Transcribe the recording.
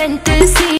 sent to